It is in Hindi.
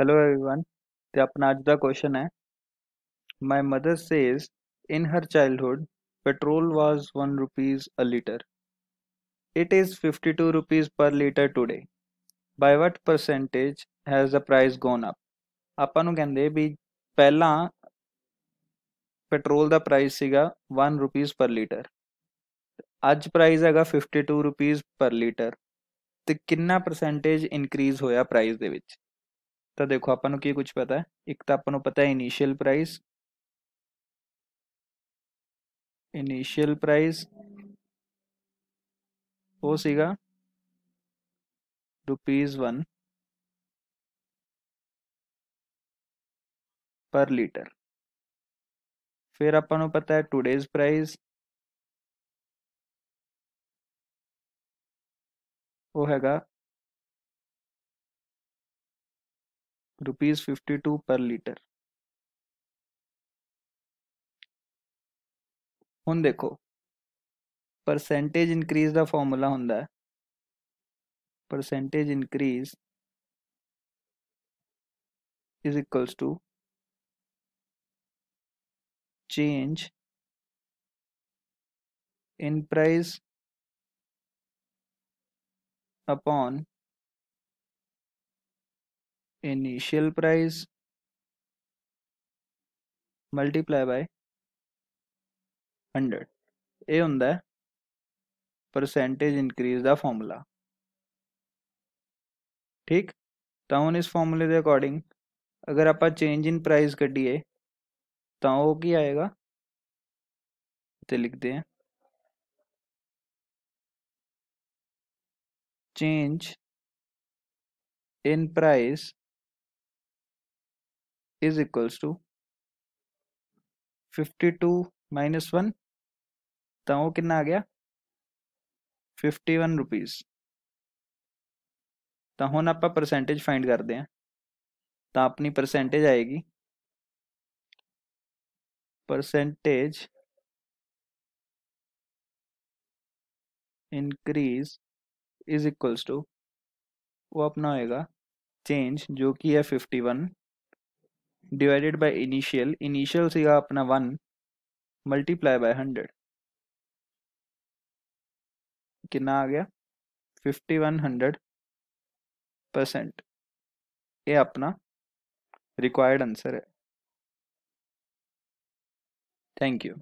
Hello everyone. ਤੇ ਆਪਣਾ ਅੱਜ ਦਾ ਕੁਐਸਚਨ ਹੈ My mother says in her childhood petrol was 1 rupees a liter. It is 52 rupees per liter today. By what percentage has the price gone up? ਆਪਾਂ ਨੂੰ ਕਹਿੰਦੇ ਵੀ ਪਹਿਲਾਂ ਪੈਟਰੋਲ ਦਾ ਪ੍ਰਾਈਸ ਸੀਗਾ 1 ਰੁਪੀਸ ਪਰ ਲੀਟਰ ਅੱਜ ਪ੍ਰਾਈਸ ਹੈਗਾ 52 ਰੁਪੀਸ ਪਰ ਲੀਟਰ ਤੇ ਕਿੰਨਾ ਪਰਸੈਂਟੇਜ ਇਨਕਰੀਜ਼ ਹੋਇਆ ਪ੍ਰਾਈਸ ਦੇ ਵਿੱਚ तो देखो, अपन की कुछ पता है? एक तो अपन पता है इनिशियल प्राइस इनिशियल प्राइस वो सीगा रुपीज़ वन पर लीटर फिर अपन पता है टूडेज प्राइस वो हैगा ਹੈਗਾ rupees fifty two per litre ਹੁਣ ਦੇਖੋ ਪਰਸੈਂਟੇਜ ਇਨਕਰੀਜ਼ ਦਾ ਫਾਰਮੂਲਾ ਹੁੰਦਾ ਹੈ percentage increase is equals to change in price upon initial price multiply by 100 ਇਹ ਹੁੰਦਾ ਹੈ ਪਰਸੈਂਟੇਜ ਇਨਕਰੀਜ਼ ਦਾ ਫਾਰਮੂਲਾ ਠੀਕ ਤਾਂ ਹੁਣ ਇਸ ਫਾਰਮੂਲੇ ਦੇ ਅਕੋਰਡਿੰਗ ਅਗਰ ਆਪਾਂ ਚੇਂਜ ਇਨ ਪ੍ਰਾਈਸ ਕੱਢੀਏ ਤਾਂ ਉਹ ਕੀ ਆਏਗਾ ਤੇ ਲਿਖਦੇ ਹਾਂ change in price is equals to 52 minus 1 ਤਾਂ ਉਹ ਕਿੰਨਾ ਆ ਗਿਆ 51 ਰੁਪੀਸ ਤਾਂ ਹੁਣ ਆਪਾਂ ਪਰਸੈਂਟੇਜ ਫਾਈਂਡ ਕਰਦੇ ਹਾਂ ਤਾਂ ਆਪਣੀ ਪਰਸੈਂਟੇਜ ਆਏਗੀ percentage increase is equals to वो अपना होएगा चेंज जो कि है 51 डिवाइडेड बाय इनिशियल इनिशियल सीगा अपना वन मल्टीप्लाई बाय हंड्रेड कितना आ गया? फिफ्टी वन हंड्रेड परसेंट ये अपना रिक्वायर्ड आंसर है. Thank you